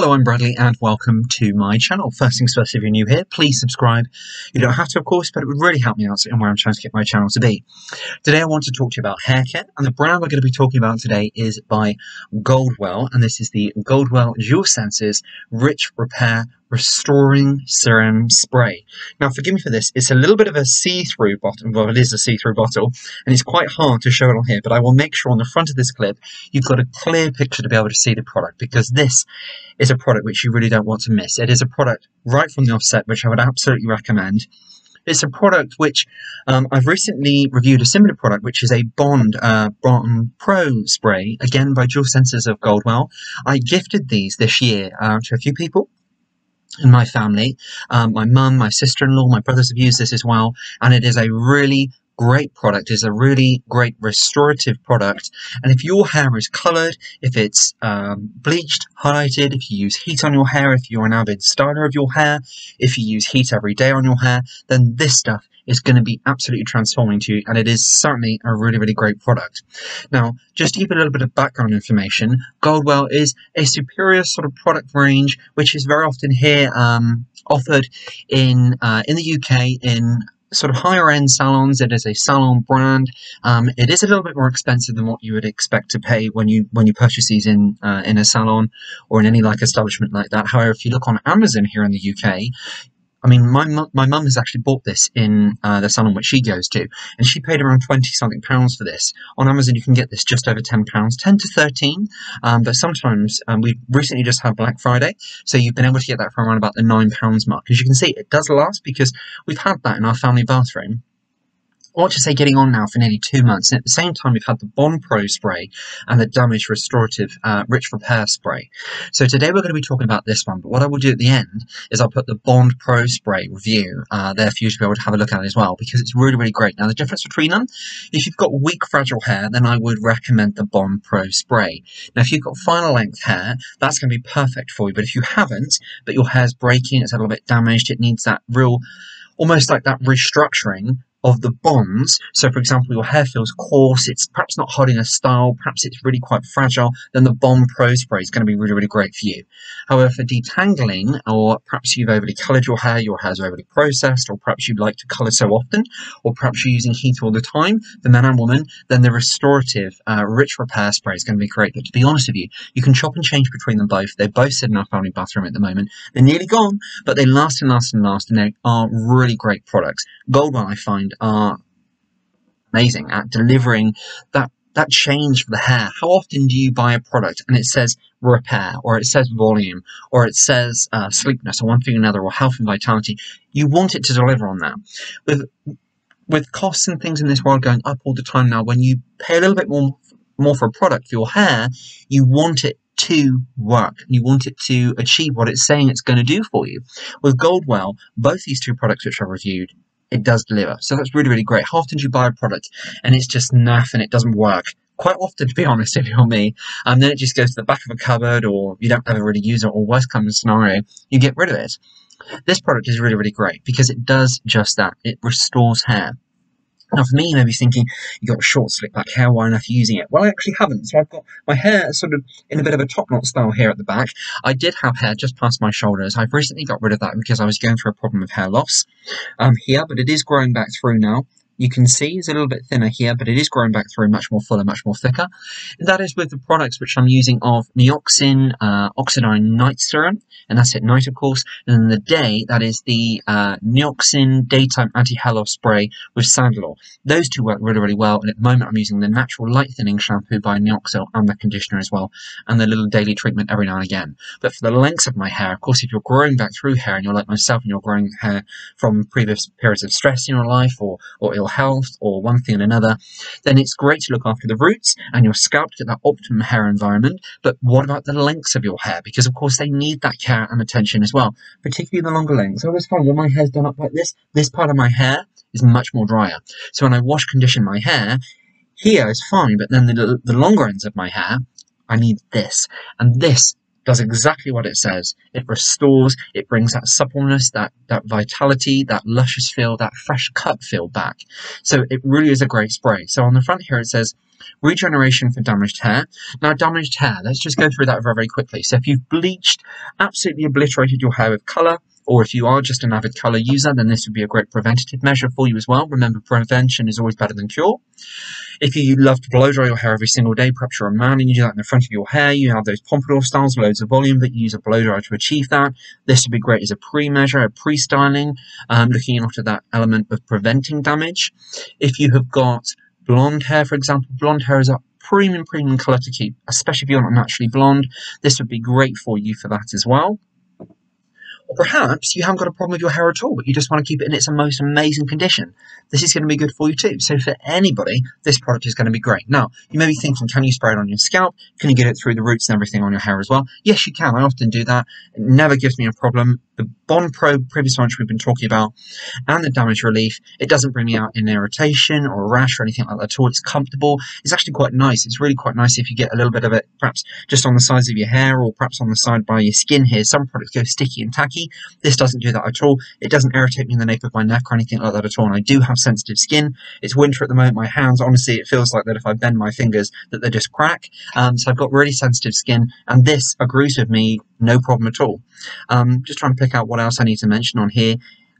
Hello, I'm Bradley and welcome to my channel. First things first, if you're new here, please subscribe. You don't have to, of course, but it would really help me out in where I'm trying to get my channel to be. Today I want to talk to you about hair care, and the brand we're going to be talking about today is by Goldwell, and this is the Goldwell Dualsenses Rich Repair Restoring Serum Spray. Now, forgive me for this, it's a little bit of a see-through bottle, well, it is a see-through bottle, and it's quite hard to show it on here, but I will make sure on the front of this clip, you've got a clear picture to be able to see the product, because this is a product which you really don't want to miss. It is a product right from the offset, which I would absolutely recommend. It's a product which um, I've recently reviewed a similar product, which is a Bond uh, Bond Pro spray, again by Dualsenses of Goldwell. I gifted these this year uh, to a few people in my family. Um, my mum, my sister-in-law, my brothers have used this as well, and it is a really great product. It's a really great restorative product. And if your hair is coloured, if it's um, bleached, highlighted, if you use heat on your hair, if you're an avid styler of your hair, if you use heat every day on your hair, then this stuff is going to be absolutely transforming to you, and it is certainly a really, really great product. Now, just to give a little bit of background information, Goldwell is a superior sort of product range, which is very often here um, offered in uh, in the UK in sort of higher end salons. It is a salon brand. Um, it is a little bit more expensive than what you would expect to pay when you when you purchase these in uh, in a salon or in any like establishment like that. However, if you look on Amazon here in the UK, I mean, my my mum has actually bought this in uh, the salon which she goes to, and she paid around twenty something pounds for this. On Amazon, you can get this just over ten pounds, ten to thirteen. Um, but sometimes um, we recently just had Black Friday, so you've been able to get that for around about the nine pounds mark. As you can see, it does last because we've had that in our family bathroom or to say getting on now for nearly two months. And at the same time, we've had the Bond Pro spray and the Damage Restorative uh, Rich Repair spray. So today we're going to be talking about this one, but what I will do at the end is I'll put the Bond Pro spray review uh, there for you to be able to have a look at as well, because it's really, really great. Now, the difference between them, if you've got weak, fragile hair, then I would recommend the Bond Pro spray. Now, if you've got final length hair, that's going to be perfect for you, but if you haven't, but your hair's breaking, it's a little bit damaged, it needs that real almost like that restructuring, of the bonds. So, for example, your hair feels coarse, it's perhaps not holding a style, perhaps it's really quite fragile, then the Bond Pro Spray is going to be really, really great for you. However, for detangling, or perhaps you've overly coloured your hair, your hair's overly processed, or perhaps you like to colour so often, or perhaps you're using heat all the time, the man and woman, then the restorative, uh, rich repair spray is going to be great. But to be honest with you, you can chop and change between them both. They both sit in our family bathroom at the moment. They're nearly gone, but they last and last and last, and they are really great products. Goldwell, I find, are amazing at delivering that that change for the hair. How often do you buy a product and it says repair, or it says volume, or it says uh, sleekness, or one thing or another, or health and vitality? You want it to deliver on that. With with costs and things in this world going up all the time now, when you pay a little bit more more for a product for your hair, you want it to work. And you want it to achieve what it's saying it's going to do for you. With Goldwell, both these two products which I reviewed, it does deliver. So that's really, really great. How often do you buy a product and it's just naff and it doesn't work? Quite often, to be honest, if you're me, and um, then it just goes to the back of a cupboard or you don't ever really use it, or worst comes scenario, you get rid of it. This product is really, really great because it does just that. It restores hair. Now, for me, you may be thinking, you've got short, slick back hair, why aren't you using it? Well, I actually haven't. So I've got my hair sort of in a bit of a top knot style here at the back. I did have hair just past my shoulders. I've recently got rid of that because I was going through a problem of hair loss um, here, but it is growing back through now you can see is a little bit thinner here, but it is growing back through much more fuller, much more thicker. And that is with the products which I'm using of Nioxin uh, Oxidine Night Serum, and that's at night, of course. And then the day, that is the uh, Nioxin Daytime Anti-Hair Spray with Sandalore. Those two work really, really well, and at the moment I'm using the Natural Light Thinning Shampoo by Nioxin and the conditioner as well, and the little daily treatment every now and again. But for the lengths of my hair, of course, if you're growing back through hair, and you're like myself, and you're growing hair from previous periods of stress in your life, or, or ill health or one thing and another, then it's great to look after the roots and your scalp to get that optimum hair environment. But what about the lengths of your hair? Because of course they need that care and attention as well, particularly the longer lengths. I always find when my hair's done up like this, this part of my hair is much more drier. So when I wash condition my hair, here is fine, but then the, the longer ends of my hair, I need this. And this does exactly what it says. It restores, it brings that suppleness, that, that vitality, that luscious feel, that fresh cut feel back. So it really is a great spray. So on the front here it says regeneration for damaged hair. Now damaged hair, let's just go through that very, very quickly. So if you've bleached, absolutely obliterated your hair with colour, or if you are just an avid colour user, then this would be a great preventative measure for you as well. Remember, prevention is always better than cure. If you love to blow dry your hair every single day, perhaps you're a man and you do that in the front of your hair, you have those pompadour styles, loads of volume, but you use a blow dryer to achieve that. This would be great as a pre-measure, a pre-styling, um, looking after that element of preventing damage. If you have got blonde hair, for example, blonde hair is a premium, premium colour to keep, especially if you're not naturally blonde. This would be great for you for that as well. Or perhaps you haven't got a problem with your hair at all, but you just want to keep it in its most amazing condition. This is going to be good for you too. So for anybody, this product is going to be great. Now, you may be thinking, can you spray it on your scalp? Can you get it through the roots and everything on your hair as well? Yes, you can. I often do that. It never gives me a problem. The Bond Pro previous launch we've been talking about and the damage relief, it doesn't bring me out in irritation or a rash or anything like that at all. It's comfortable. It's actually quite nice. It's really quite nice if you get a little bit of it perhaps just on the sides of your hair or perhaps on the side by your skin here. Some products go sticky and tacky. This doesn't do that at all. It doesn't irritate me in the nape of my neck or anything like that at all. And I do have sensitive skin. It's winter at the moment. My hands, honestly, it feels like that if I bend my fingers that they just crack. Um, so I've got really sensitive skin and this agrees with me no problem at all. Um, just trying to pick out what else I need to mention on here.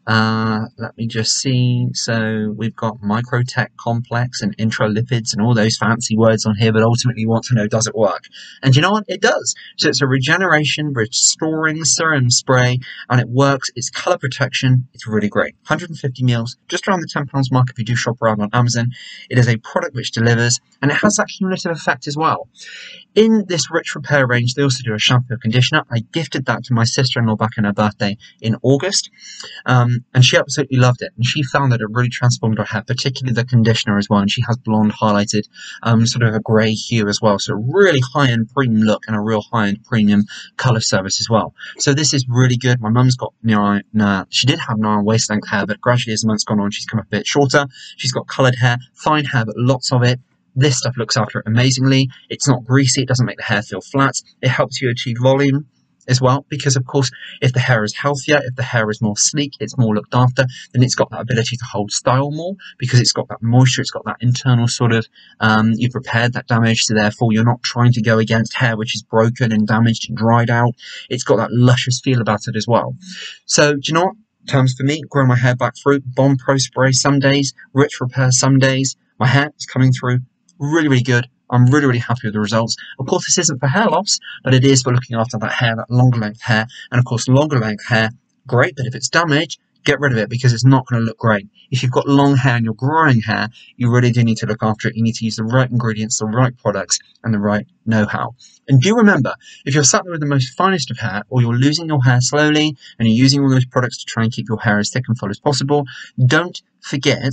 Uh, let me just see. So we've got microtech complex and intralipids and all those fancy words on here, but ultimately you want to know, does it work? And you know what? It does. So it's a regeneration, restoring serum spray, and it works. It's color protection. It's really great. 150 mils, just around the £10 mark if you do shop around on Amazon. It is a product which delivers, and it has that cumulative effect as well. In this Rich Repair range, they also do a shampoo conditioner. I gifted that to my sister-in-law back on her birthday in August. Um, and she absolutely loved it. And she found that it really transformed her hair, particularly the conditioner as well. And she has blonde highlighted, um, sort of a grey hue as well. So really high-end premium look and a real high-end premium colour service as well. So this is really good. My mum's got narrow, nah, she did have narrow waist-length hair, but gradually as the months gone on, she's come a bit shorter. She's got coloured hair, fine hair, but lots of it. This stuff looks after it amazingly. It's not greasy. It doesn't make the hair feel flat. It helps you achieve volume as well because of course if the hair is healthier if the hair is more sleek it's more looked after then it's got that ability to hold style more because it's got that moisture it's got that internal sort of um, you've repaired that damage so therefore you're not trying to go against hair which is broken and damaged and dried out it's got that luscious feel about it as well so do you know what terms for me grow my hair back through Bond Pro spray some days rich repair some days my hair is coming through really really good I'm really, really happy with the results. Of course, this isn't for hair loss, but it is for looking after that hair, that longer length hair. And of course, longer length hair, great, but if it's damaged, get rid of it because it's not going to look great. If you've got long hair and you're growing hair, you really do need to look after it. You need to use the right ingredients, the right products, and the right know-how. And do remember, if you're sat there with the most finest of hair, or you're losing your hair slowly, and you're using all those products to try and keep your hair as thick and full as possible, don't forget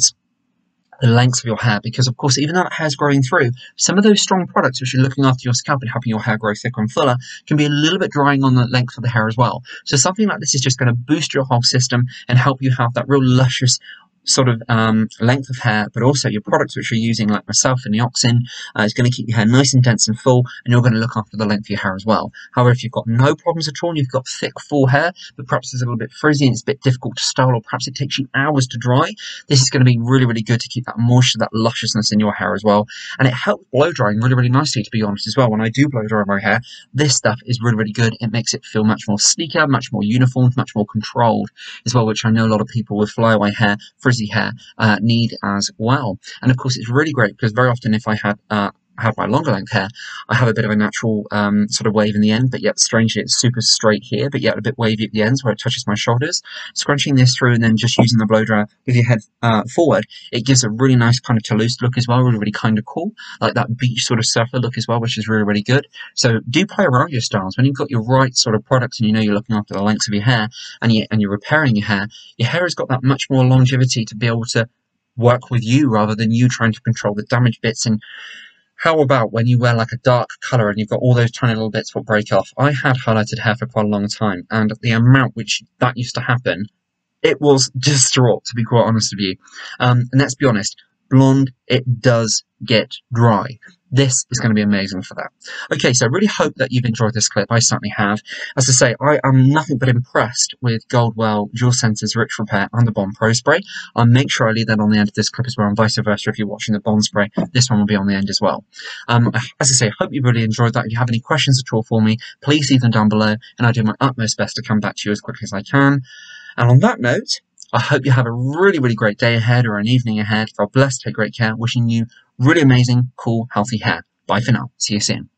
the length of your hair because of course even though that hair's growing through some of those strong products which are looking after your scalp and helping your hair grow thicker and fuller can be a little bit drying on the length of the hair as well. So something like this is just going to boost your whole system and help you have that real luscious sort of um, length of hair, but also your products which you're using, like myself and the Oxin, uh, is going to keep your hair nice and dense and full, and you're going to look after the length of your hair as well. However, if you've got no problems at all, and you've got thick, full hair, but perhaps it's a little bit frizzy and it's a bit difficult to style, or perhaps it takes you hours to dry, this is going to be really, really good to keep that moisture, that lusciousness in your hair as well. And it helps blow drying really, really nicely, to be honest, as well. When I do blow dry my hair, this stuff is really, really good. It makes it feel much more sleeker, much more uniform, much more controlled as well, which I know a lot of people with flyaway hair, frizzy hair, uh, need as well. And of course, it's really great because very often if I had uh, have my longer length hair, I have a bit of a natural um, sort of wave in the end, but yet strangely it's super straight here, but yet a bit wavy at the ends where it touches my shoulders. Scrunching this through and then just using the blow dryer with your head uh, forward, it gives a really nice kind of Toulouse look as well, really, really kind of cool, like that beach sort of surfer look as well, which is really, really good. So do play around with your styles. When you've got your right sort of products and you know you're looking after the lengths of your hair and, you, and you're repairing your hair, your hair has got that much more longevity to be able to work with you rather than you trying to control the damaged bits. And how about when you wear like a dark colour and you've got all those tiny little bits that break off? I had highlighted hair for quite a long time, and the amount which that used to happen, it was distraught, to be quite honest with you. Um, and let's be honest, blonde, it does get dry. This is going to be amazing for that. Okay, so I really hope that you've enjoyed this clip. I certainly have. As I say, I am nothing but impressed with Goldwell Dualsenses Rich Repair and the Bond Pro Spray. I'll make sure I leave that on the end of this clip as well, and vice versa. If you're watching the Bond Spray, this one will be on the end as well. Um, as I say, I hope you really enjoyed that. If you have any questions at all for me, please leave them down below, and I do my utmost best to come back to you as quickly as I can. And on that note, I hope you have a really, really great day ahead or an evening ahead. God bless, take great care. Wishing you really amazing, cool, healthy hair. Bye for now. See you soon.